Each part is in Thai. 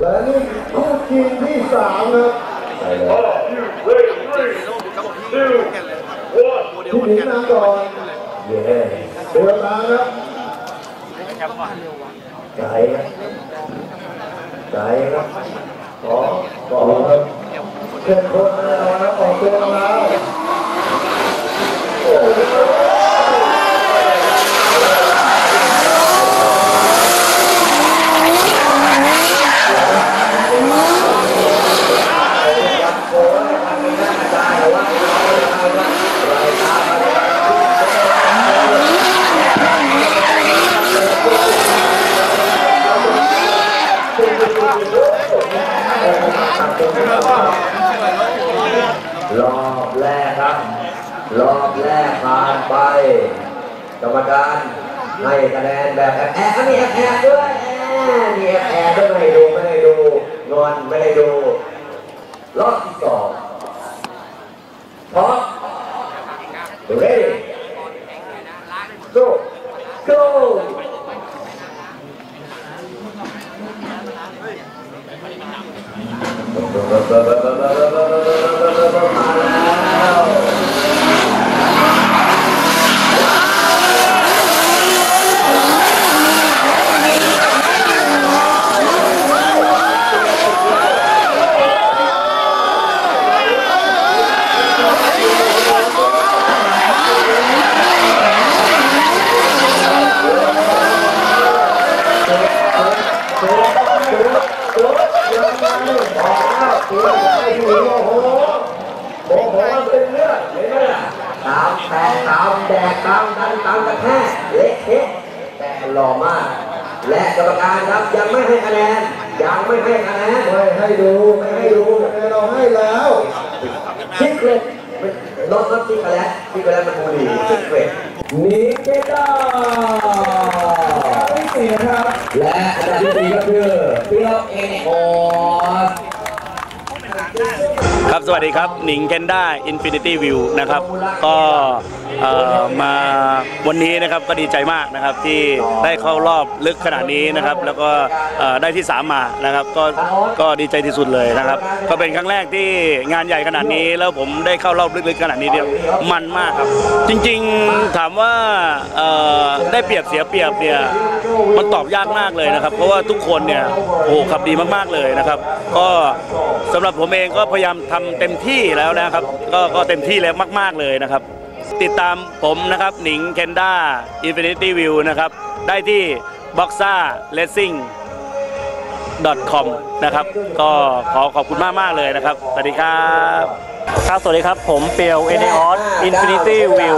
และนี่คู่กินที่สามครับพี่หนีน้ำก่อนเดือดมาครับไก่ครับไก่ครับขอขอครับเข้มข้นแน่นอนคออกตัวมาแล้ว รอบแรกครับ รอบแรกผ่านไปกรรมการให้คะแนนแบบแอบแอบมีแอบแอบด้วยแอบมีแอบแอบด้วยไม่ให้ดูไม่ให้ดูงอนไม่ให้ดูรอบที่สองพร้อม ready go go ม โอ้โหเป็นเลือดเห็นไหมล่ะตามแตกตามแดกตามดันตามกระแทกเละเทะแต่หล่อมาก และกรรมการครับยังไม่ให้คะแนนยังไม่ให้คะแนนไม่ให้ดูไม่ให้ดูเราให้แล้วชิคเล็ตน้องน้องชิคโกแลตชิคโกแลตมันบุหรี่ชิคเล็ตนิเกต้าไม่สียครับ และอันดับที่สี่ก็คือเปียว Eneos ครับ สวัสดีครับ หนิง Kenda Infinity View นะครับ ก็ มาวันนี้นะครับก็ดีใจมากนะครับที่ได้เข้ารอบลึกขนาดนี้นะครับ แล้วก็ได้ที่ 3 มานะครับก็ก็ดีใจที่สุดเลยนะครับ ก็เป็นครั้งแรกที่งานใหญ่ขนาดนี้แล้วผมได้เข้ารอบลึกๆขนาดนี้เนี่ยมันมากครับ จริงๆถามว่าได้เปรียบเสียเปรียบเนี่ยมันตอบยากมากเลยนะครับ เพราะว่าทุกคนเนี่ยโอ้โหขับดีมากๆเลยนะครับ ก็สำหรับผมเองก็พยายามทำเต็มที่แล้วนะครับ ก็ก็เต็มที่แล้วมาก ๆเลยนะครับ ติดตามผมนะครับ หนิง Kenda Infinity View นะครับ ได้ที่ b o x a Racing com นะครับ ก็ขอขอบคุณมากมากเลยนะครับ สวัสดีครับ ครับ สวัสดีครับ ผมเปียว Eneos Infinity View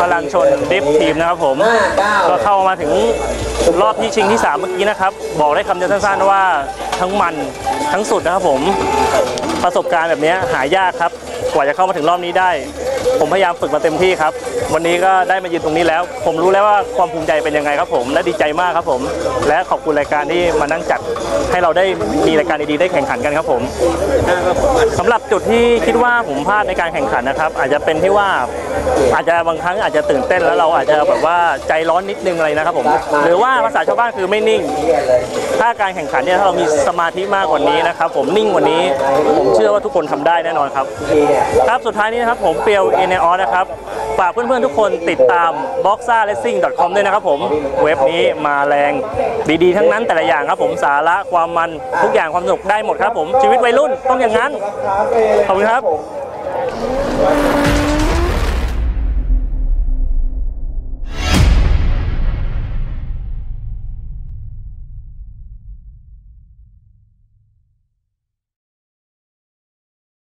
พลังชน drift team นะครับผม ก็เข้ามาถึงรอบที่ชิงที่ 3 เมื่อกี้นะครับ บอกได้คำเดียวสั้นๆว่าทั้งมันทั้งสุดนะครับผม ประสบการณ์แบบนี้หายากครับ ว่าจะเข้ามาถึงรอบนี้ได้ ผมพยายามฝึกมาเต็มที่ครับ วันนี้ก็ได้มายืนตรงนี้แล้ว ผมรู้แล้วว่าความภูมิใจเป็นยังไงครับ ผมและดีใจมากครับผม และขอบคุณรายการที่มานั่งจัดให้เราได้มีรายการดีๆได้แข่งขันกันครับผมสำหรับจุดที่คิดว่าผมพลาดในการแข่งขันนะครับ อาจจะเป็นที่ว่าอาจจะบางครั้งอาจจะตื่นเต้นแล้วเราอาจจะแบบว่าใจร้อนนิดนึงอะไรนะครับผมหรือว่าภาษาชาวบ้านคือไม่นิ่ง ถ้าการแข่งขันเนี่ยถ้าเรามีสมาธิมากกว่านี้นะครับผมนิ่งกว่านี้ ผมเชื่อว่าทุกคนทำได้แน่นอนครับครับสุดท้ายนี้นะครับผมเปียวเอเนออนะครับฝากเพื่อนๆทุกคนติดตาม b o x a r a c i n g c o m ด้วยนะครับผมเว็บนี้มาแรงดีๆ ทั้งนั้นแต่ละอย่างครับผมสาระความมันทุกอย่างความสนุกได้หมดครับผมชีวิตวัยรุ่นต้องอย่างนั้น ขอบคุณครับ